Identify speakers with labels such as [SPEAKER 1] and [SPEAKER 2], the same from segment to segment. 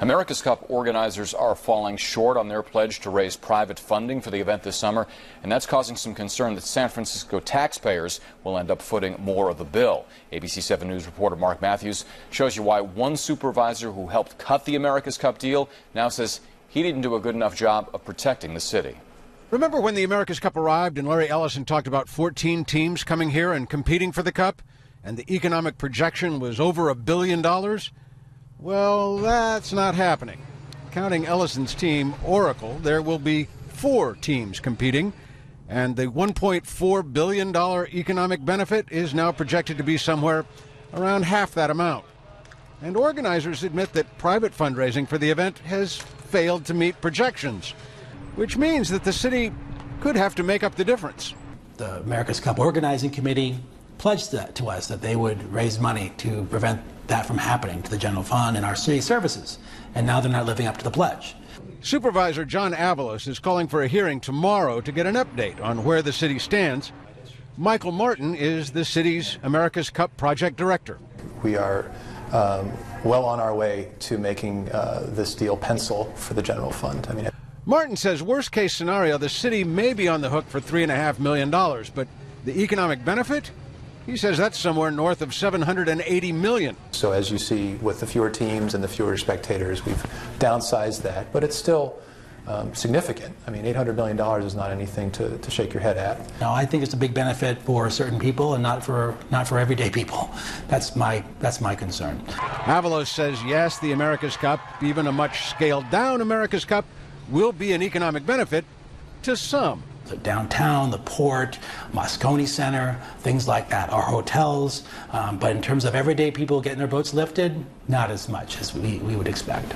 [SPEAKER 1] America's Cup organizers are falling short on their pledge to raise private funding for the event this summer, and that's causing some concern that San Francisco taxpayers will end up footing more of the bill. ABC 7 News reporter Mark Matthews shows you why one supervisor who helped cut the America's Cup deal now says he didn't do a good enough job of protecting the city.
[SPEAKER 2] Remember when the America's Cup arrived and Larry Ellison talked about 14 teams coming here and competing for the Cup? And the economic projection was over a billion dollars? Well, that's not happening. Counting Ellison's team, Oracle, there will be four teams competing, and the $1.4 billion economic benefit is now projected to be somewhere around half that amount. And organizers admit that private fundraising for the event has failed to meet projections, which means that the city could have to make up the difference.
[SPEAKER 3] The America's Cup Organizing Committee pledged that to us that they would raise money to prevent that from happening to the general fund and our city services. And now they're not living up to the pledge.
[SPEAKER 2] Supervisor John Avalos is calling for a hearing tomorrow to get an update on where the city stands. Michael Martin is the city's America's Cup project director.
[SPEAKER 4] We are um, well on our way to making uh, this deal pencil for the general fund. I mean,
[SPEAKER 2] Martin says, worst case scenario, the city may be on the hook for $3.5 million, but the economic benefit? He says that's somewhere north of 780 million.
[SPEAKER 4] So as you see with the fewer teams and the fewer spectators, we've downsized that, but it's still um, significant. I mean, $800 million is not anything to, to shake your head at.
[SPEAKER 3] No, I think it's a big benefit for certain people and not for not for everyday people. That's my that's my concern.
[SPEAKER 2] Avalos says yes, the America's Cup, even a much scaled down America's Cup, will be an economic benefit to some
[SPEAKER 3] the downtown, the port, Moscone Center, things like that, our hotels. Um, but in terms of everyday people getting their boats lifted, not as much as we, we would expect.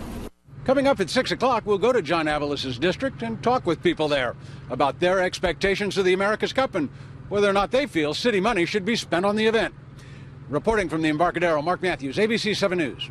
[SPEAKER 2] Coming up at 6 o'clock, we'll go to John Avalos' district and talk with people there about their expectations of the America's Cup and whether or not they feel city money should be spent on the event. Reporting from the Embarcadero, Mark Matthews, ABC 7 News.